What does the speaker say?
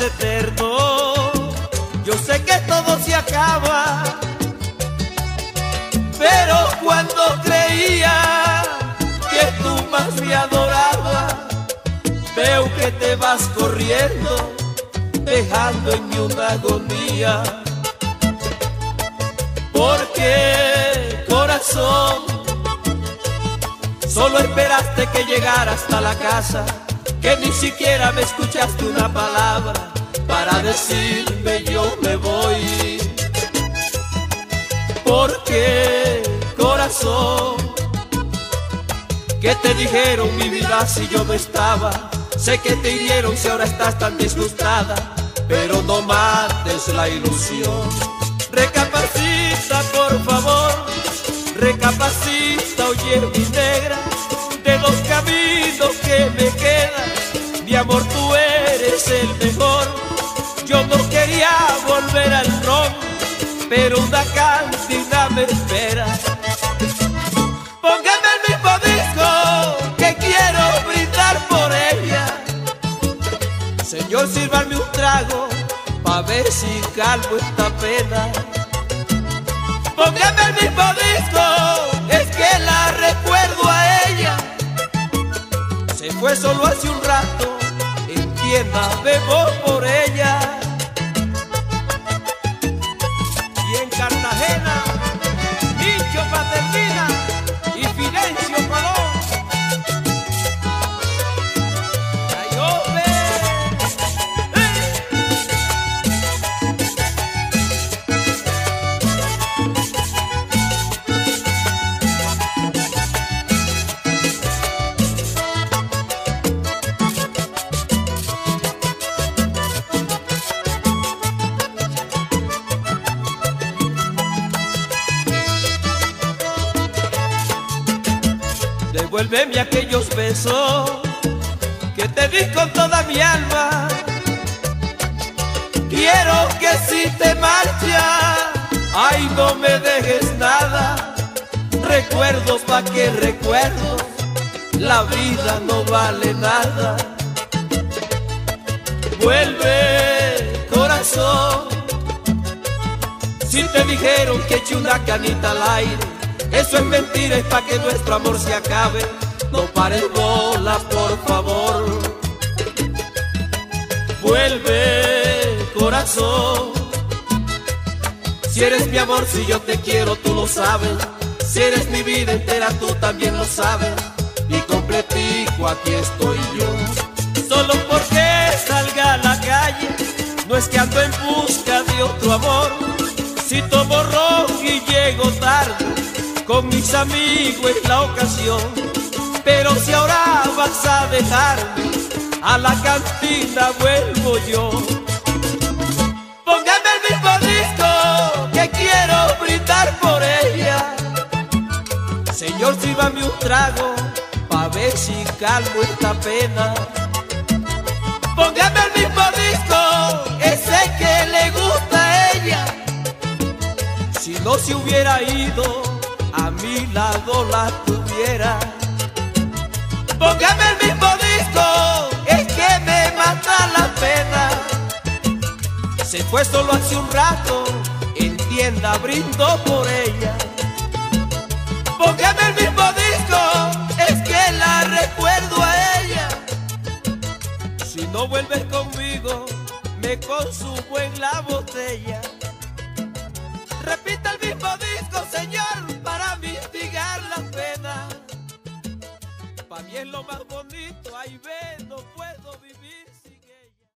eterno. Yo sé que todo se acaba, pero cuando creía que tú más me adorabas, veo que te vas corriendo, dejando en mí una agonía. Porque, corazón, solo esperaste que llegara hasta la casa, que ni siquiera me escuchaste una palabra para decirme yo me voy. Porque, corazón, que te dijeron mi vida si yo no estaba? Sé que te hirieron si ahora estás tan disgustada, pero no mates la ilusión. Recapacita, por favor, recapacita, oye mi negra, de los caminos que me quedan. Mi amor, tú eres el mejor. Yo no quería volver al ron, pero una cantina me espera. Póngame el mismo disco que quiero brindar por ella. Señor, sírvame un trago pa' ver si calmo esta pena. Póngame el mismo disco, solo hace un rato, entienda, bebo por ella. Devuélveme aquellos besos que te di con toda mi alma. Quiero que si te marchas, ay no me dejes nada. Recuerdos pa' que recuerdos, la vida no vale nada. Vuelve, corazón. Si te dijeron que eché una canita al aire, eso es mentira, es pa' que nuestro amor se acabe. No pares bola, por favor. Vuelve, corazón. Si eres mi amor, si yo te quiero, tú lo sabes. Si eres mi vida entera, tú también lo sabes. Y completico aquí estoy yo. Solo porque salga a la calle, no es que ando en busca de otro amor. Si tomo ron y llego tarde, con mis amigos es la ocasión. Pero si ahora vas a dejarme, a la cantina vuelvo yo. Póngame el mismo disco que quiero brindar por ella. Señor, sírvame un trago pa' ver si calmo esta pena. Póngame el mismo disco, ese que le gusta a ella. Si no se hubiera ido, lado la tuviera. Póngame el mismo disco, es que me mata la pena. Se fue solo hace un rato, entienda, brindo por ella. Póngame el mismo disco, es que la recuerdo a ella. Si no vuelves conmigo, me consumo en la botella. Repita el mismo disco, señor, es lo más bonito, ahí ve, no puedo.